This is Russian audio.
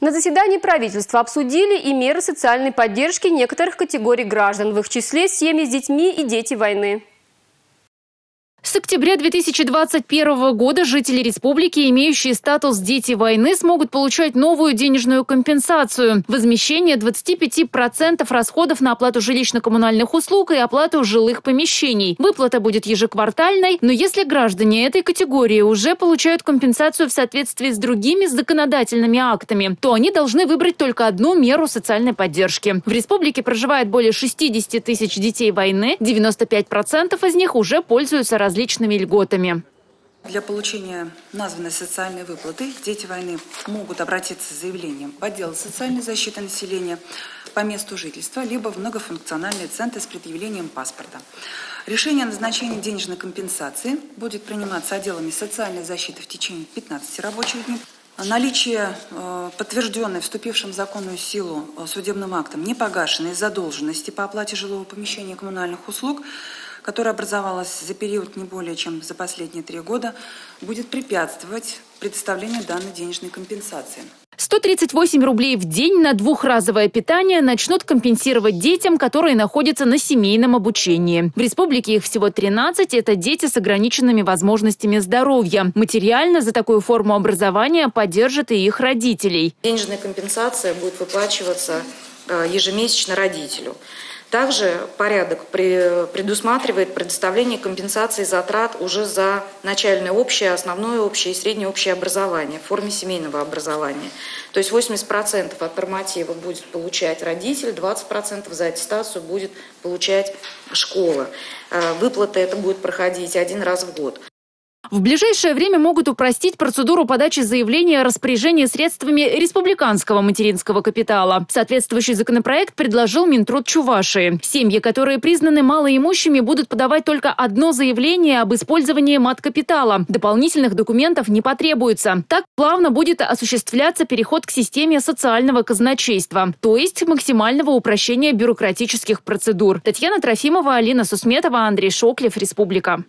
На заседании правительства обсудили и меры социальной поддержки некоторых категорий граждан, в их числе семьи с детьми и дети войны. С октября 2021 года жители республики, имеющие статус «Дети войны», смогут получать новую денежную компенсацию. Возмещение 25% расходов на оплату жилищно-коммунальных услуг и оплату жилых помещений. Выплата будет ежеквартальной, но если граждане этой категории уже получают компенсацию в соответствии с другими законодательными актами, то они должны выбрать только одну меру социальной поддержки. В республике проживает более 60 тысяч детей войны, 95% из них уже пользуются различными различными льготами. Для получения названной социальной выплаты дети войны могут обратиться с заявлением в отдел социальной защиты населения по месту жительства, либо в многофункциональные центры с предъявлением паспорта. Решение о назначении денежной компенсации будет приниматься отделами социальной защиты в течение 15 рабочих дней. Наличие э, подтвержденной вступившим в законную силу э, судебным актом непогашенной задолженности по оплате жилого помещения и коммунальных услуг которая образовалась за период не более чем за последние три года, будет препятствовать предоставлению данной денежной компенсации. 138 рублей в день на двухразовое питание начнут компенсировать детям, которые находятся на семейном обучении. В республике их всего 13. Это дети с ограниченными возможностями здоровья. Материально за такую форму образования поддержат и их родителей. Денежная компенсация будет выплачиваться ежемесячно родителю. Также порядок предусматривает предоставление компенсации затрат уже за начальное общее, основное общее и среднее общее образование в форме семейного образования. То есть 80% от норматива будет получать родитель, 20% за аттестацию будет получать школа. Э, выплаты это будет проходить один раз в год. В ближайшее время могут упростить процедуру подачи заявления о распоряжении средствами республиканского материнского капитала. Соответствующий законопроект предложил Минтруд Чувашии. Семьи, которые признаны малоимущими, будут подавать только одно заявление об использовании мат-капитала. Дополнительных документов не потребуется. Так плавно будет осуществляться переход к системе социального казначейства, то есть максимального упрощения бюрократических процедур. Татьяна Трофимова, Алина Сусметова, Андрей Шоклев, Республика.